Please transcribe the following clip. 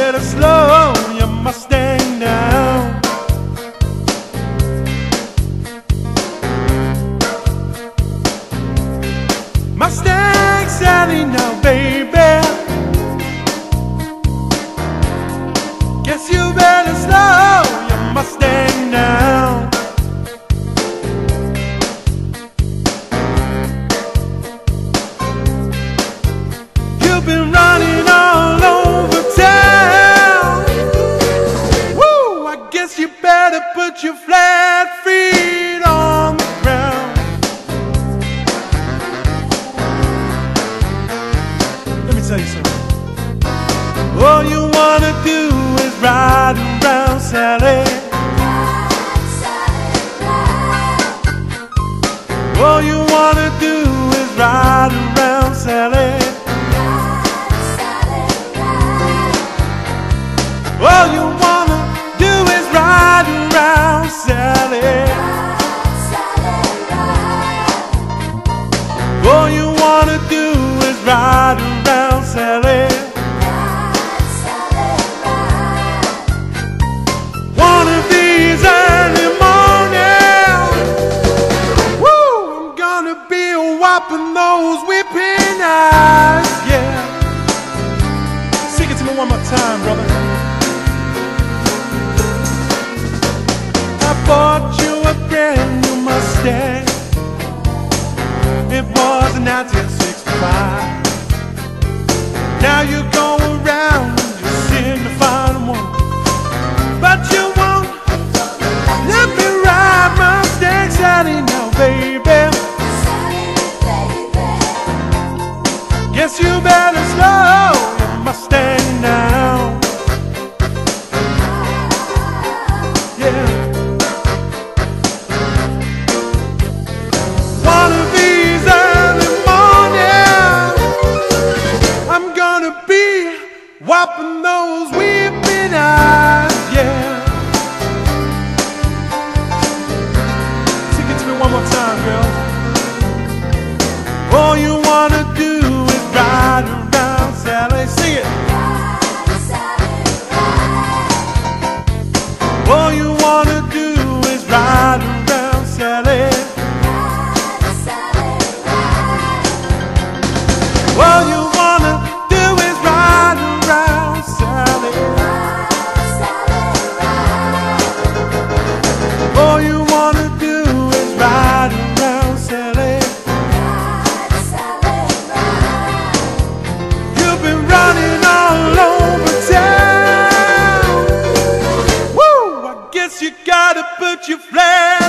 better slow your Mustang down. Mustang Sally now, baby. Guess you better wanna do is ride around, Sally. All you wanna do is ride around, Sally. Gonna be those whipping eyes, yeah. Sing it to me one more time, brother. I bought you a brand new Mustang. It was a 1965. Yes, you better slow your Mustang down. Yeah. One of these early mornings, I'm gonna be wiping those weeping eyes. Yeah. Sing it to me one more time, girl. All you All you wanna do is ride around Sally. Ride, Sally, ride. All you to put your flag.